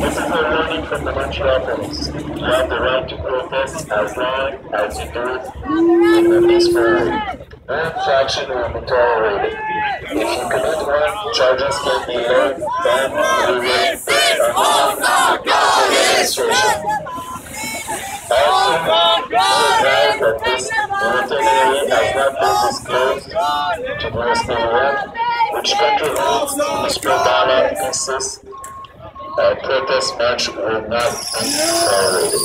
This a the. You have the right to protest as long as you do it in the peaceful way. No infraction will be tolerated. If you commit one, charges can be learned, then you will face a demonstration. Also, recognize that this military has not been disclosed to the SPVM, which contributes Mr. Obama insists a protest march will not be tolerated.